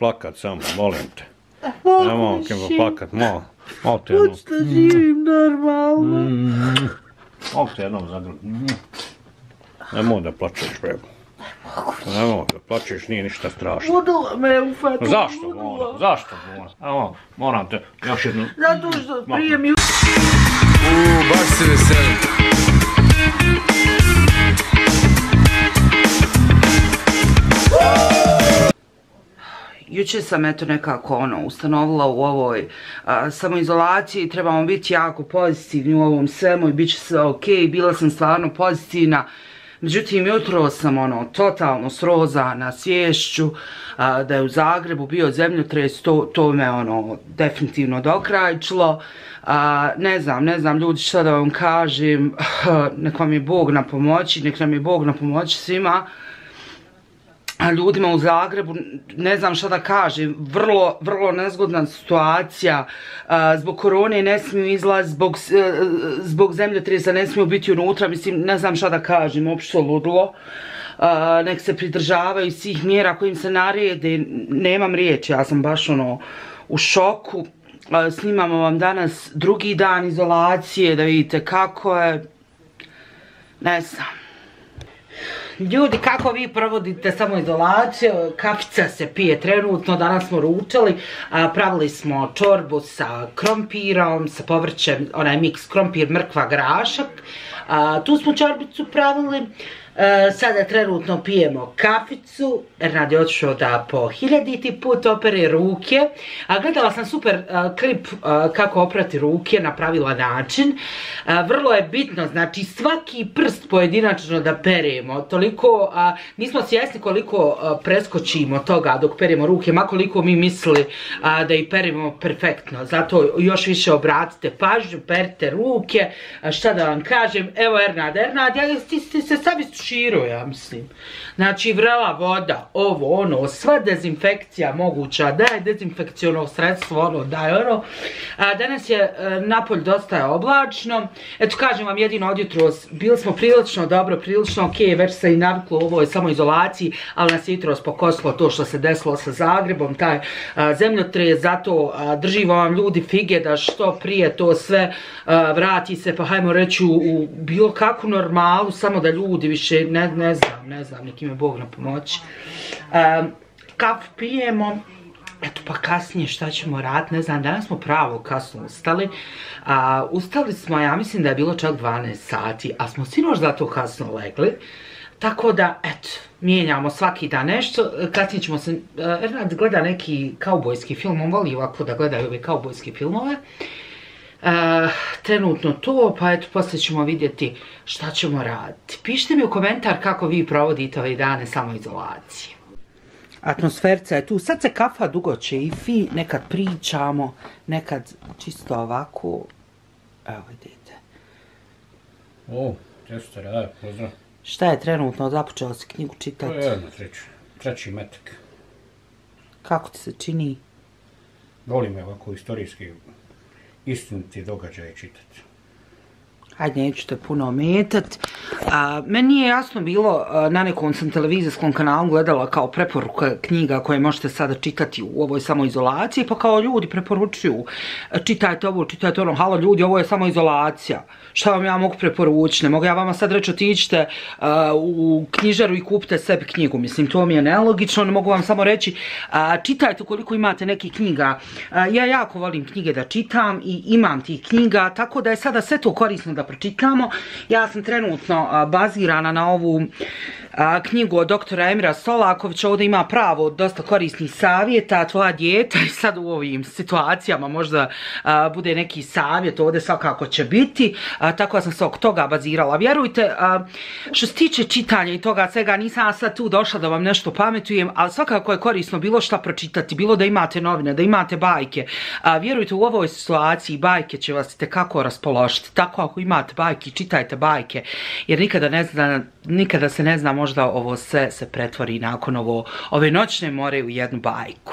plakat samo, molim te. Nemoj kemo plakat, malo. Malo te jednom. Hoću da živim normalno. Malo te jednom zagrlim. Nemoj da plačeš, bebo. Nemoj da plačeš, nije ništa strašno. Udala me u fetu. Zašto moram? Zašto moram? Evo, moram te još jednu... Zato što prije mi Uuu, baš se veselim. Jučer sam eto nekako ono ustanovila u ovoj samoizolaciji, trebamo biti jako pozitivni u ovom svemu i bit će sve ok, bila sam stvarno pozitivna. Međutim, jutro sam ono totalno sroza na svješću, da je u Zagrebu bio zemljotres, to, to me ono definitivno dokrajčilo. A, ne znam, ne znam ljudi šta da vam kažem, nek vam je Bog na pomoći, nek nam je Bog na pomoći svima ljudima u Zagrebu, ne znam šta da kažem, vrlo, vrlo nezgodna situacija, zbog korone ne smiju izlaz, zbog, e, zbog zemljotresa ne smiju biti unutra, mislim, ne znam šta da kažem, uopšte ludilo. Nek se pridržavaju svih mjera kojim se narede, nemam riječi, ja sam baš ono u šoku. Snimamo vam danas drugi dan izolacije, da vidite kako je, ne znam. Ljudi, kako vi provodite samoizolaciju? Kafica se pije trenutno, danas smo ručali, pravili smo čorbu sa krompirom, sa povrćem, onaj miks krompir, mrkva, grašak. Tu smo čorbicu pravili, E, sada trenutno pijemo kaficu, Ernad je otišao da po hiljaditi put opere ruke, a gledala sam super e, klip e, kako oprati ruke na pravilan način. Vrlo je bitno, znači svaki prst pojedinačno da peremo, toliko, nismo svjesni koliko preskočimo toga dok peremo ruke, ma koliko mi mislili a, da ih peremo perfektno, zato još više obratite pažnju, perite ruke, šta da vam kažem, evo Ernad, Ernad, ti se sad istuširao, ja mislim. Znači, vrela voda, ovo, ono, sva dezinfekcija moguća, daj dezinfekciono sredstvo, ono, daj ono. A, danas je e, napolj dosta je oblačno. Eto, kažem vam jedino od jutros, bili smo prilično dobro, prilično ok, već se i naviklo u ovoj samoizolaciji, ali nas je jutros pokosilo to što se desilo sa Zagrebom, taj a, zemljotres, zato a, držimo vam ljudi fige da što prije to sve vrati se, pa hajmo reći u, u bilo kakvu normalu, samo da ljudi više, ne, ne znam, ne znam, neki me Bog na pomoći. A, kaf pijemo, Eto pa kasnije šta ćemo raditi, ne znam, danas smo pravo kasno ustali. A, ustali smo, ja mislim da je bilo čak 12 sati, a smo sinoć zato kasno legli. Tako da, eto, mijenjamo svaki dan nešto. Kasnije ćemo se, uh, Ernad gleda neki kaubojski film, on voli ovako da gledaju ove kaubojske filmove. E, trenutno to, pa eto, poslije ćemo vidjeti šta ćemo raditi. Pišite mi u komentar kako vi provodite ove dane samoizolacije. Atmosferca je tu, sad se kafa dugo će i fi, nekad pričamo, nekad čisto ovako, evo vidite. O, testore, daj, pozdrav. Šta je trenutno, započeo si knjigu To čitati, je jedno treći, treći metak. kako ti se čini? Volim me ovako istorijski istiniti događaje čitati. Hajde, neću te puno ometat. A, meni nije jasno bilo, na nekom sam televizijskom kanalu gledala kao preporuka knjiga koje možete sada čitati u ovoj samoizolaciji, pa kao ljudi preporučuju, čitajte ovo, čitajte ono, halo ljudi, ovo je samoizolacija. Šta vam ja mogu preporučiti? Ne mogu ja vama sad reći otiđite u knjižaru i kupite sebi knjigu. Mislim, to mi je nelogično, ne mogu vam samo reći, čitajte koliko imate nekih knjiga. Ja jako volim knjige da čitam i imam tih knjiga, tako da je sada sve to korisno da pročitamo. Ja sam trenutno bazirana na ovu a, knjigu od doktora Emira Solakovića, ovdje ima pravo dosta korisnih savjeta, tvoja djeta i sad u ovim situacijama možda bude neki savjet, ovdje svakako će biti, a, tako da sam se oko toga bazirala. Vjerujte, što se tiče čitanja i toga svega, nisam sad tu došla da vam nešto pametujem, ali svakako je korisno bilo šta pročitati, bilo da imate novine, da imate bajke. Vjerujte, u ovoj situaciji bajke će vas tekako raspoložiti, tako ako imate bajke, čitajte bajke, jer nikada ne zna, nikada se ne zna možda ovo sve se pretvori nakon ovo, ove noćne more u jednu bajku.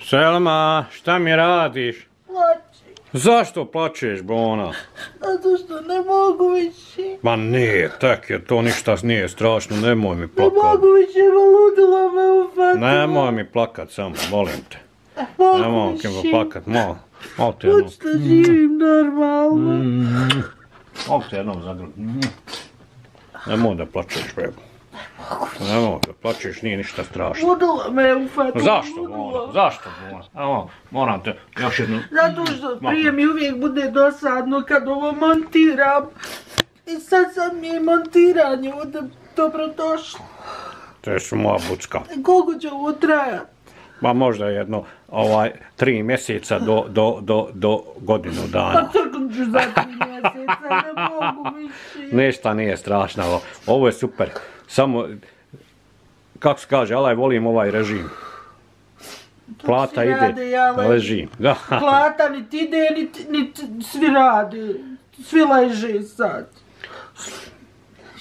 Selma, šta mi radiš? Plačem. Zašto plačeš, Bona? Zato što ne mogu više. Ma nije, tek je to ništa nije strašno, nemoj mi Ne plakat. mogu više, ma ludilo me ufatilo. Nemoj mi plakat samo, molim te. Mogu Nemoj mi više. plakat, malo. Malo te jednom. Hoću da živim normalno. Malo te jednom zagrlim. Nemoj da plačeš, bebo. Nemoj da plačeš, nije ništa strašno. Ludilo me ufatilo. Zašto, ludilo. Bona? Zašto, Bona? Evo, moram te još jednu... Zato što prije mi uvijek bude dosadno kad ovo montiram. I sad sad mi je montiranje ovdje dobro došlo. To je moja bucka. Koliko će ovo trajati? Ma možda jedno, ovaj, tri mjeseca do, do, do, do godinu dana. Pa crknut ću za ne mogu više. Ništa nije strašno, ovo- je super. Samo, kako se kaže, alaj volim ovaj režim. Plata ide, rade, ja ležim. Da. Plata niti ide, niti, niti svi rade. Svi leže sad.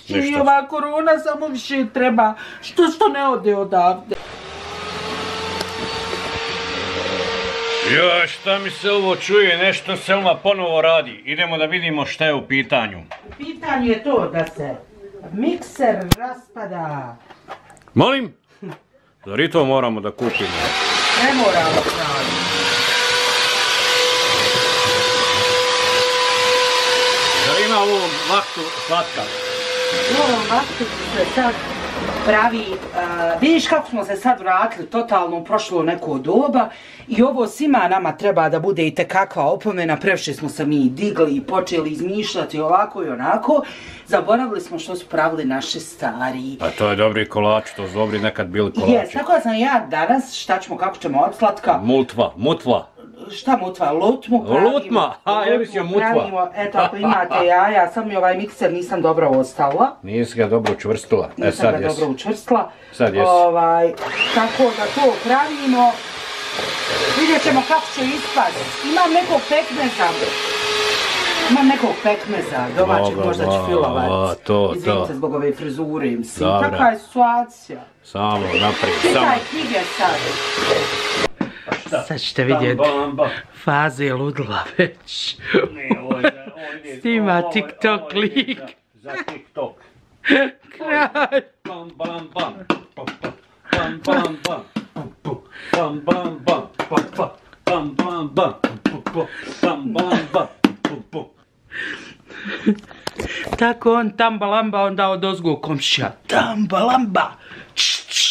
I Ništa. ova korona samo više treba. Što što ne ode odavde? Jo, šta mi se ovo čuje, nešto Selma ponovo radi. Idemo da vidimo šta je u pitanju. Pitanje je to da se mikser raspada. Molim? Zar i to moramo da kupimo? Ne moramo pravi. Zar ima ovo vaktu slatka? U ovom vaktu se sad pravi, a, vidiš kako smo se sad vratili totalno u prošlo neko doba i ovo svima nama treba da bude i tekakva opomena, previše smo se mi digli i počeli izmišljati ovako i onako, zaboravili smo što su pravili naši stari. A to je dobri kolač, to su dobri nekad bili kolači. Jes, tako da sam ja danas, šta ćemo, kako ćemo od slatka, Multva, mutva. Šta mutva, lutmu pravimo. Lutma, a, ja mislio mutva. Eto, ako imate jaja, sad mi ovaj mikser nisam dobro ostavila. Nisi ga dobro čvrstila. E Nisam sad ga dobro učvrstila. Sad jesi. Ovaj, tako da to pravimo. Vidjet ćemo kako će ispast. Imam nekog pekmeza. Imam nekog pekmeza, domaćeg možda ću filovat. to, Izvinite to. zbog ove frizure, mislim. Dobro. Takva je situacija. Samo naprijed, samo. Čitaj knjige sad. Sad ćete vidjeti faze ludila već. Snima TikTok lik. Za TikTok. Kraj. Bam, bam, bam. Bam, bam, bam. Bam, bam, bam. Bam, bam, bam. Tako on tamba lamba onda od ozgo komšija. Tamba lamba. Č, č.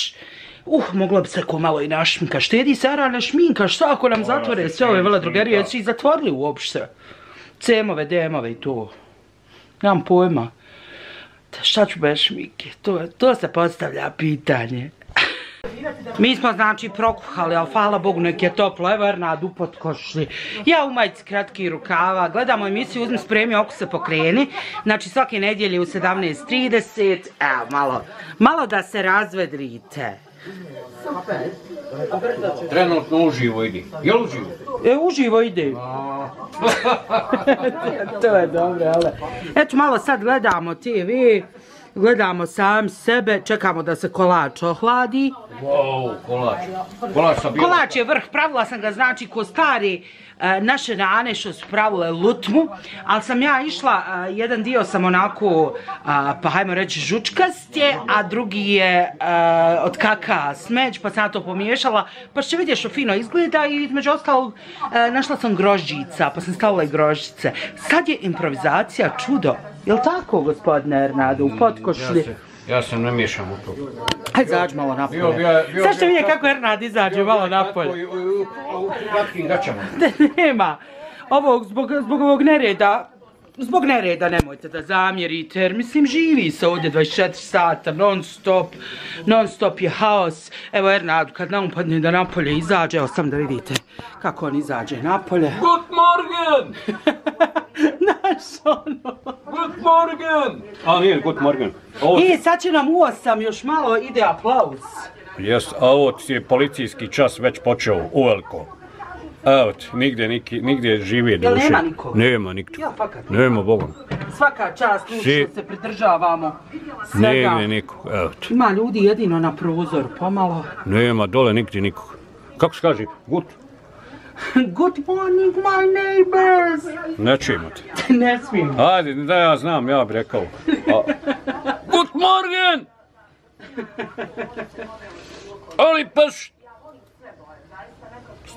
Uh, moglo bi se ko malo i našminka. Štedi se ara ne šminka, šta ako nam zatvore sve ove veledrogerije, šminka. svi zatvorili uopšte. Cemove, demove i to. Nemam pojma. Šta ću bez šminke? To, to se postavlja pitanje. Mi smo znači prokuhali, ali hvala Bogu nek je toplo, evo Ernad u potkošli. Ja u majici kratkih rukava, gledamo emisiju, uzmi spremi, oko se pokreni. Znači svake nedjelje u 17.30, evo malo, malo da se razvedrite. Trenutno uživo idi. Jel uživo? E, uživo ide. to je dobro, ale. Eto, malo sad gledamo TV, gledamo sam sebe, čekamo da se kolač ohladi. Wow, kolač. Kolač sa bijelom. Kolač je vrh, pravila sam ga znači ko stari naše nane što su pravile lutmu, ali sam ja išla, e, jedan dio sam onako, a, pa hajmo reći žučkast je, a drugi je e, od kaka smeć, pa sam ja to pomiješala, pa što vidjeti što fino izgleda i između ostalog e, našla sam grožđica, pa sam stavila i grožđice. Sad je improvizacija čudo, jel tako gospodine Ernado, u potkošlji? Ja se, ne miješam u to. Hajde zađi malo Bio napolje. bio Sad bi ćete ja vidjeti kako Ernad izađe malo napolje. U, kratkim gaćama. nema. Ovog, zbog, zbog ovog nereda, zbog nereda nemojte da zamjerite, jer mislim živi se ovdje 24 sata, non stop, non stop je haos. Evo Ernadu kad nam upadne da napolje izađe, evo sam da vidite kako on izađe napolje. Good morgen! Znaš ono. Good morgen! A nije, good morgen. Ovo, I sad će nam u osam još malo ide aplauz. jest, a ovo ti je policijski čas već počeo, uveliko. Ti, nigdje, niki, nigdje Jel duše. nema nikog? Nema nikog. Jel, fakat? Nema, Bogom. Svaka čast ljudi Si- što se pridržavamo svega. Nigdje nikog, ti. Ima ljudi jedino na prozor, pomalo. Nema dole nigdje nikog. Kako se kaže? Gut. Good morning, my neighbors. Ne čujemo te. ne smijem. Ajde, da ja znam, ja bih rekao. A... Good morgen! Ali paš...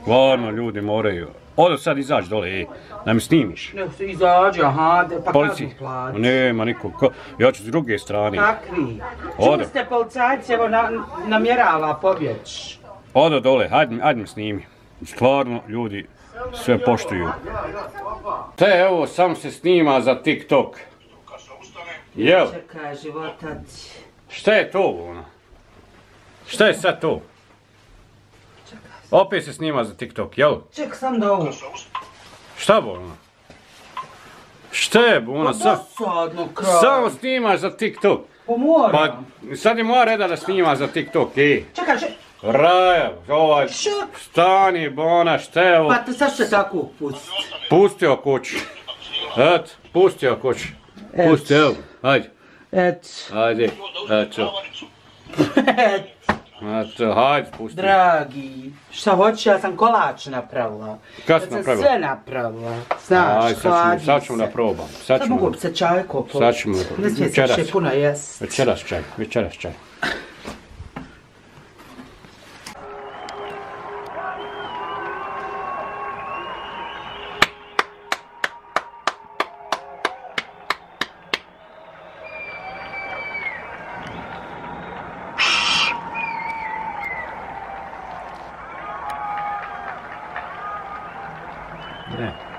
Stvarno, ljudi moraju. Odo sad izađi dole, ej, da mi snimiš. Ne, se izađe, aha, pa kako plati? Nema nikog. Ko... Ja ću s druge strane. Kakvi? Čuli ste policajci, evo na, namjerava pobjeći. Odo dole, hajde, hajde mi snimi. Stvarno, ljudi sve poštuju. Te, evo, sam se snima za TikTok. Jel? Čekaj, životac. Šta je to, ono? Šta je sad to? Opet se snima za TikTok, jel? Ček sam da ovo. Šta bo ono? Šta je bo ono? Sa, Dosadno kraj. samo snimaš za TikTok. Pa moram. Pa sad je moja reda da snima za TikTok, ej. Čekaj, čekaj. Raja, ovaj, stani bona, šta je ovo? Pa te sad će tako pustiti. Pustio kuću. Et, pustio kuću. Pusti, evo, hajde, Et. hajde, eto, eto, hajde, pusti. Dragi, šta hoću, ja sam kolač napravila. Kad si Ja sam napravila? sve napravila. Znaš, Aj, sad ćemo, sad ćemo da probam. Sad Sad mogu bi se čaj kopati. sad ćemo, Ne smije se više puno jest. Večeras čaj, večeras čaj. Ne.